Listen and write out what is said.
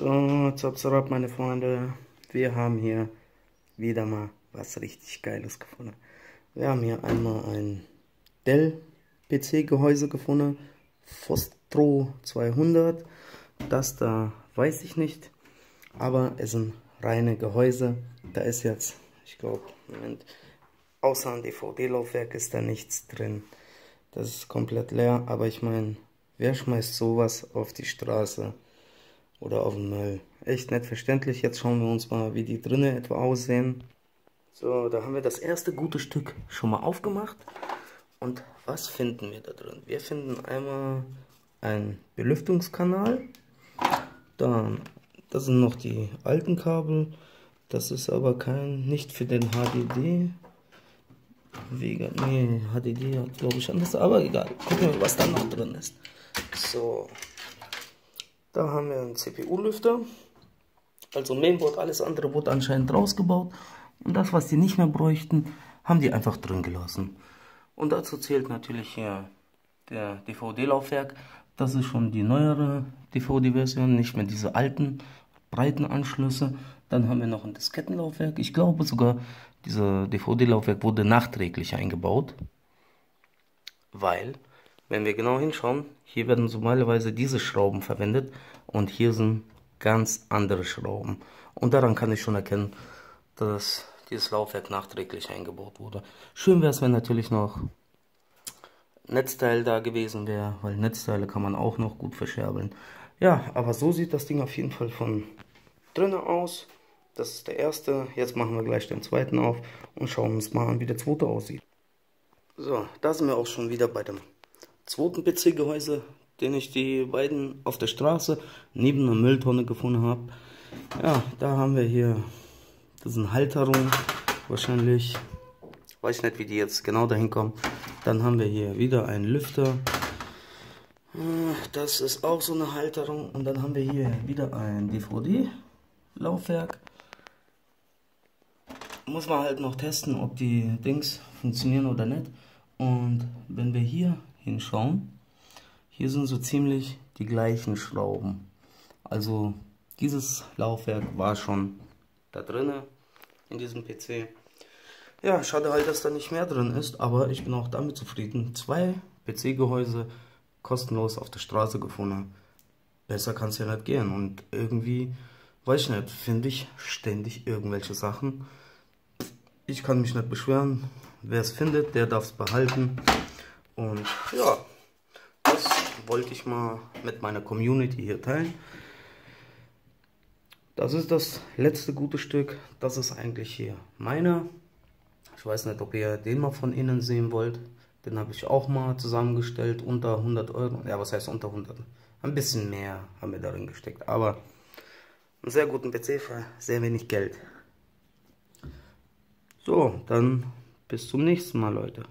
So, zap, zap, meine Freunde. Wir haben hier wieder mal was richtig Geiles gefunden. Wir haben hier einmal ein Dell PC-Gehäuse gefunden. Fostro 200. Das da weiß ich nicht. Aber es sind reine Gehäuse. Da ist jetzt, ich glaube, außer ein DVD-Laufwerk ist da nichts drin. Das ist komplett leer. Aber ich meine, wer schmeißt sowas auf die Straße? Oder auf den Müll. Echt nicht verständlich. Jetzt schauen wir uns mal, wie die drinnen etwa aussehen. So, da haben wir das erste gute Stück schon mal aufgemacht. Und was finden wir da drin? Wir finden einmal einen Belüftungskanal. Dann, das sind noch die alten Kabel. Das ist aber kein, nicht für den HDD. Wegen, nee, HDD hat glaube ich anders, aber egal. Gucken wir, was da noch drin ist. So, da haben wir einen CPU-Lüfter. Also Mainboard, alles andere wurde anscheinend rausgebaut. Und das, was die nicht mehr bräuchten, haben die einfach drin gelassen. Und dazu zählt natürlich hier der DVD-Laufwerk. Das ist schon die neuere DVD-Version, nicht mehr diese alten breiten Anschlüsse. Dann haben wir noch ein Diskettenlaufwerk. Ich glaube sogar, dieser DVD-Laufwerk wurde nachträglich eingebaut. Weil wenn wir genau hinschauen, hier werden normalerweise diese Schrauben verwendet und hier sind ganz andere Schrauben. Und daran kann ich schon erkennen, dass dieses Laufwerk nachträglich eingebaut wurde. Schön wäre es, wenn natürlich noch Netzteil da gewesen wäre, weil Netzteile kann man auch noch gut verscherbeln. Ja, aber so sieht das Ding auf jeden Fall von drinnen aus. Das ist der erste. Jetzt machen wir gleich den zweiten auf und schauen uns mal an, wie der zweite aussieht. So, da sind wir auch schon wieder bei dem zweiten PC-Gehäuse, den ich die beiden auf der Straße neben einer Mülltonne gefunden habe. Ja, da haben wir hier, das Halterung, wahrscheinlich, weiß nicht, wie die jetzt genau dahin kommen. Dann haben wir hier wieder einen Lüfter. Das ist auch so eine Halterung. Und dann haben wir hier wieder ein DVD-Laufwerk. Muss man halt noch testen, ob die Dings funktionieren oder nicht. Und wenn wir hier hinschauen, hier sind so ziemlich die gleichen Schrauben. Also dieses Laufwerk war schon da drinne in diesem PC. Ja, schade halt, dass da nicht mehr drin ist, aber ich bin auch damit zufrieden. Zwei PC-Gehäuse kostenlos auf der Straße gefunden. Besser kann es ja nicht gehen. Und irgendwie, weiß ich nicht, finde ich ständig irgendwelche Sachen. Ich kann mich nicht beschweren. Wer es findet, der darf es behalten. Und ja, das wollte ich mal mit meiner Community hier teilen. Das ist das letzte gute Stück. Das ist eigentlich hier meiner. Ich weiß nicht, ob ihr den mal von innen sehen wollt. Den habe ich auch mal zusammengestellt. Unter 100 Euro. Ja, was heißt unter 100? Ein bisschen mehr haben wir darin gesteckt. Aber einen sehr guten PC für sehr wenig Geld. So, dann bis zum nächsten Mal, Leute.